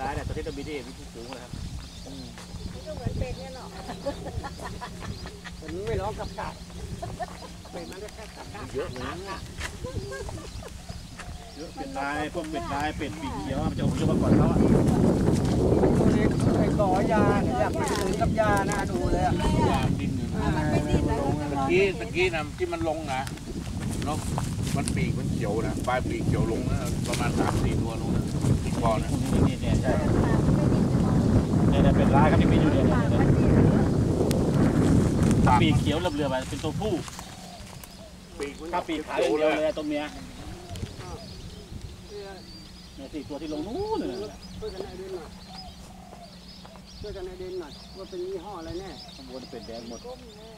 ร้ายเนี่ยตัวที่เราบินได้เห็นวิสูงเลยครับมันก็เหมือนเป็ดเนี่ยหรอกมันไม่ร้องกับกาดเป็นมันก็แค่กับกาดเยอะเลยนะเยอะเป็ดลายพวกเป็ดลายเป็ดปีกเขียวมันจะอพยพมาก่อนเขาอะตัวเล็กไอ้ก่อยาเนี่ยอยากไปถึงกับยาน่าดูเลยอะดินอยู่นะมันไม่ดิ้นแล้วมันจะมตะองกี้ตะกี้นะที่มันลงนะนกมันปีกมันเขียวนะปลายปีกเขียวลงนะประมาณสามสี่ตัวลงนะ ที่คอนะนี่เนี่ยใช่เนี่ยเนี่ยเป็ดลายครับที่บินอยู่เนี่ยปากเนี่ยมันดิ้นถ้าปีกเขียวเรือๆไปเป็นตัวผู้ปีกมันถ้าปีกขาวเขีเดียยววเลเลยยตัวเมียเนี่ยสี่ตัวที่ลงนู้นเลยช่วยกันไอเดนหน่อยช่วยกันไอเดนหน่อยว่าเป็นยี่ห้ออะไรแน่ข้างบนเป็ดแดงหมดก้มหน้า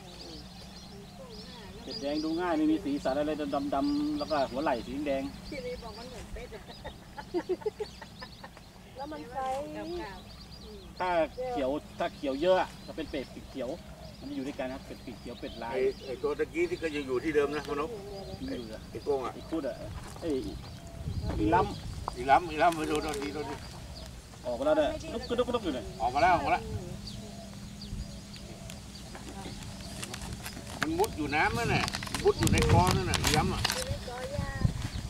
เออมันก้มหน้าแล้วเป็ดแดงดูง่ายไม่มีสีสันอะไรดำๆแล้วก็หัวไหล่สีแดงพี่เลยบอกมันเหมือนเป็ดอะแล้วมันไซส์อืมถ้าเขียวถ้าเขียวเยอะอะจะเป็นเป็ดปีกเขียว มันจะอยู่ด้วยกันครับเป็ดปีกเขียวเป็ดลายไอ้ไอ้ตัวตะกี้ที่ก็ยังอยู่ที่เดิมนะมนกมีอยู่อะไอ้โก้งอะอีกพูดอะเอ้ยอีล้อีล้ำอีล้ำไปดูตัวทีตัวทีำออกมาแล้วเนี่ยลุกกระดุกกระดุกอยู่เนี่ยออกมาแล้วออกมาแล้ว มันมุดอยู่น้ำนั่นแหละมุดอยู่ในคลองนั่นน่ะอีล้ำอะ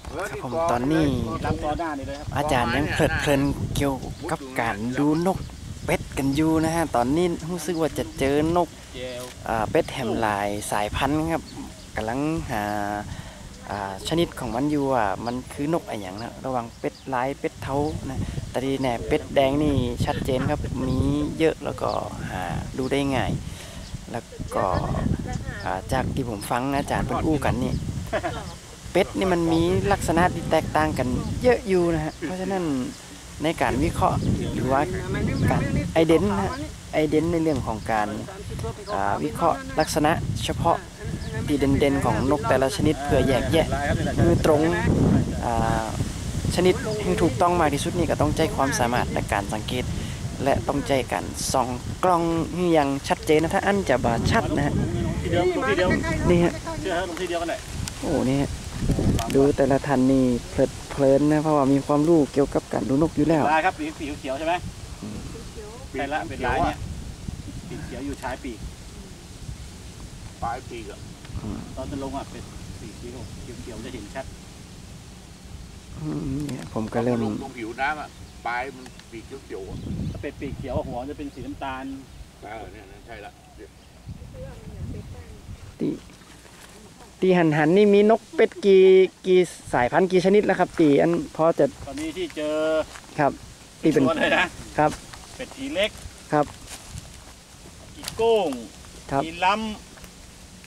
เออครับที่ผมคลงตอนนี้ล้ำต่อหน้านี่เลยครับอาจารย์ยังเพลิดเพลินเกี่ยวกับการดูนกเป็ดกันอยู่นะฮะตอนนี้รู้สึกว่าจะเจอนกเจลอ่าเป็ดแหมลายสายพันธุ์ครับกำลังหาอ่าชนิดของมันอยู่ว่ามันคือนกอะไรอย่างนะระหว่างเป็ดลายเป็ดเทานะแต่ทีแน่เป็ดแดงนี่ชัดเจนครับมีเยอะแล้วก็หาดูได้ง่าย แล้วก็อ่าจากที่ผมฟังอาจารย์เพิ่นอู้กันนี่เป็ดนี่มันมีลักษณะที่แตกต่างกันเยอะอยู่นะฮะเพราะฉะนั้นในการวิเคราะห์หรือว่าการไอเดนนะฮะไอเดนในเรื่องของการอ่าวิเคราะห์ลักษณะเฉพาะที่เด่นๆของนกแต่ละชนิดเพื่อแยกแยะลายครับนี่แหละคือตรงอ่าชนิดที่ถูกต้องมากที่สุดนี่ก็ต้องใจความสามารถในการสังเกต และต้องใจการส่องกล้องอย่างชัดเจนนะถ้าอันจะบาชัดนะฮะที่เดิมลงที่เดียวนี่ฮะเชื่อครับลงที่เดียวกันแหละโอ้นี่ฮะดูแต่ละทันนี่เพลิดเพลินนะเพราะว่ามีความรู้เกี่ยวกับการดูนกอยู่แล้วลายครับปีกสีเขียวใช่ไหมปีกใช่ละเป็นขีวลายอะเนี่ยปีกเขียวอยู่ชายปีกปลายปีกอะตอนจะลงอะเป็นปีกเขียวเขียวๆจะเห็นชัดอืมเนี่ยผมก็เริ่มลงลงผิวน้ำอะ ปลายมันปีกเขียวๆอะถ้าเป็นปีกเขียวหัวจะเป็นสีน้ำตาลเออเนี่ยนั่นใช่ละเดี๋ยวตีตีหันหันนี่มีนกเป็ดกี่กี่สายพันธุ์กี่ชนิดแล้วครับ ตีอันพอจะตอนนี้ที่เจอครับ ตีเป็นตัวเลยนะครับ เป็ดผีเล็กครับอีโก้งครับอีล้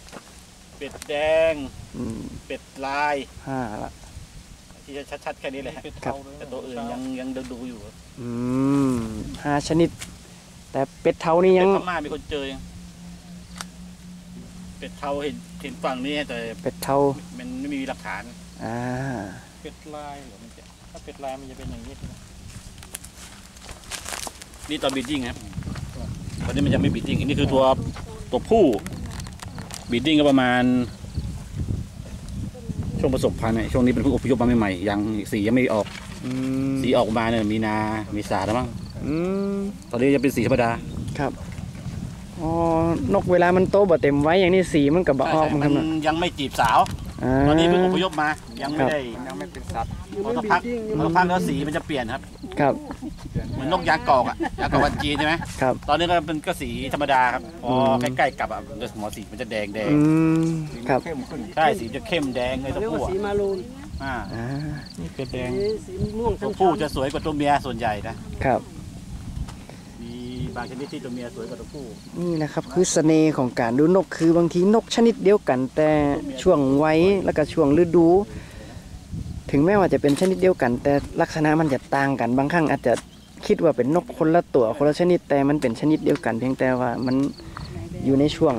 ำเป็ดแดง อืมเป็ดลายห้าละ ที่จะชัด ๆ แค่นี้เลยฮะครับ แต่ตัวอื่นยังยังดูดูอยู่ครับอืมห้าชนิด แต่เป็ดเทานี่ยัเป็งดพม่ามีคนเจอยังเป็ดเทาเห็นเห็นฝั่งนี้แต่เป็ดเทามันไม่มีหลักฐาน อ่าเป็ดลายเหรอมันจะถ้าเป็ดลายมันจะเป็นอย่างนี้นี่ตอน breeding ครับตอนนี้มันยังไม่ breeding อันนี้คือตัวตัวผู้ breeding ก็ประมาณ ช่วงผสมพันธุ์เนี่ยช่วงนี้เป็นเพิ่งอพยพมาใหม่ๆยังสียังไม่ออกอืมสีออกมาเนี่ยมีนาเมษาแล้วมั้งอืมตอนนี้จะเป็นสีธรรมดาครับอ๋อนกเวลามันโตบ่เต็มไว้อย่างนี้สีมันกับบ่ออกมันมัครับนเนาะยังไม่จีบสาวอ่าตอนนี้เพิ่งอพยพมายังไม่ครับได้ยังไม่เป็นสัตว์พอสักพักพอสักพักแล้วสีมันจะเปลี่ยนครับ ครับเห มือนนกยางกอกอะยางกอกวันจีนใช่ไหมครับ ตอนนี้ก็เป็นก็สีธรรมดาครับพออืมใกล้ๆกลับอะหัวสีมันจะแดงแดงอืมครับ เข้มขึ้นใช่สีจะเข้มแดงเลยตัวเรียกผู้ว่าอะสีมารูนอ่าอ่า นี่เป็นแดงสีม่วงตัวช้ำๆผู้จะสวยกว่าตัวเมียส่วนใหญ่นะครับ มีบางชนิดที่ตัวเมียสวยกว่าตัวผู้ นี่แหละครับคือเสน่ห์ของการดูนกคือบางทีนกชนิดเดียวกัน แต่ช่วงไว้แล้วก็ช่วงฤดู ถึงแม้ว่าจะเป็นชนิดเดียวกัน แต่ลักษณะมันจะต่างกันบางครั้งอาจจะ คิดว่าเป็นนกคนละตัวคนละชนิดแต่มันเป็นชนิดเดียวกัน เพียงแต่ว่ามันอยู่ในช่วง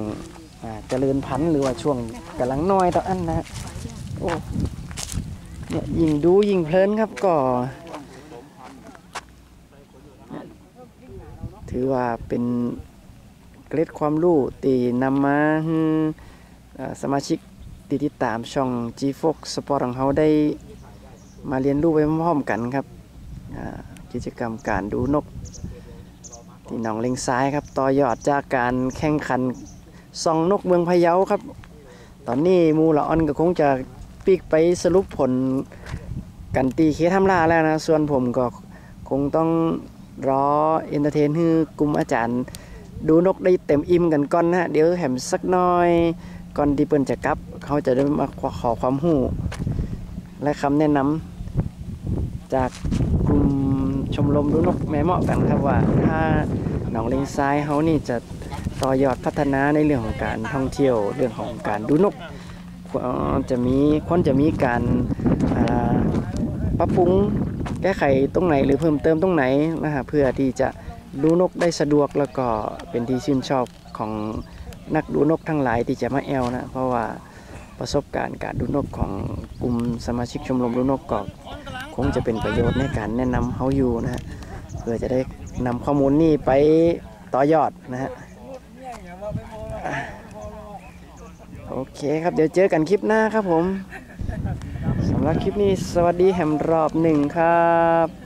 เจริญพันธุ์หรือว่าช่วงกำลังน้อยต่ออันนะโอ้เนี่ยยิงดูยิงเพลินครับก็ถือว่าเป็นเกร็ดความรู้ตีนำมาให้อ่าสมาชิกที่ติดตามช่อง G Fox Sport ของเขาได้มาเรียนรู้ไปพร้อมๆกันครับอ่า กิจกรรมการดูนก ที่หนองเลงซ้ายครับ ต่อยอดจากการแข่งขันส่องนกเมืองพะเยาครับ ตอนนี้มูละออนก็คงจะปีกไปสรุปผลกันตีเคทำลาแล้วนะ ส่วนผมก็คงต้องรอ entertain ให้กลุ่มอาจารย์ ดูนกได้เต็มอิ่มกันก่อนนะ เดี๋ยวแหมสักน้อยก่อนที่เปิ้นจะกลับ เขาจะได้มาขอความรู้ และคำแนะนำจาก ชมรมดูนกแม่เมาะกันครับว่าถ้าหนองเล็งทรายเขานี่จะต่อยอดพัฒนาในเรื่องของการท่องเที่ยวเรื่องของการดูนกจะมีควรจะมีการปรับปรุงแก้ไขตรงไหนหรือเพิ่มเติมตรงไหนนะฮะเพื่อที่จะดูนกได้สะดวกแล้วก็เป็นที่ชื่นชอบของนักดูนกทั้งหลายที่จะมาแอลนะเพราะว่าประสบการณ์การดูนกของกลุ่มสมาชิกชมรมดูนกก็ คงจะเป็นประโยชน์ในการแนะนำเขาอยู่นะฮะเพื่อจะได้นำข้อมูลนี่ไปต่อยอดนะฮะอะโอเคครับเดี๋ยวเจอกันคลิปหน้าครับผมสำหรับคลิปนี้สวัสดีแฮมรอบหนึ่งครับ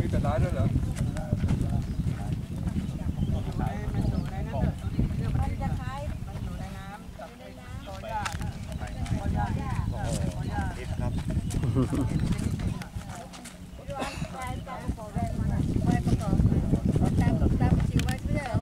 มีแต่ร้ายด้วยเหรอมันจะคล้ายมันอยู่ในน้ำกับในน้ำครับ